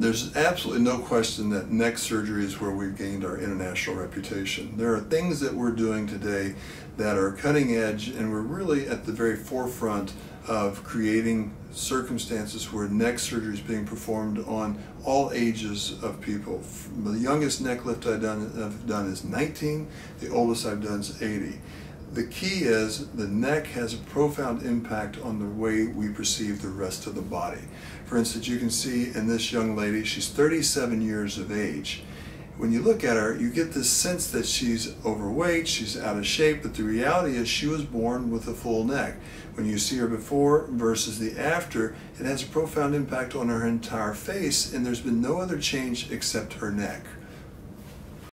There's absolutely no question that neck surgery is where we've gained our international reputation. There are things that we're doing today that are cutting edge, and we're really at the very forefront of creating circumstances where neck surgery is being performed on all ages of people. The youngest neck lift I've done, I've done is 19, the oldest I've done is 80. The key is the neck has a profound impact on the way we perceive the rest of the body. For instance, you can see in this young lady, she's 37 years of age. When you look at her, you get this sense that she's overweight, she's out of shape, but the reality is she was born with a full neck. When you see her before versus the after, it has a profound impact on her entire face, and there's been no other change except her neck.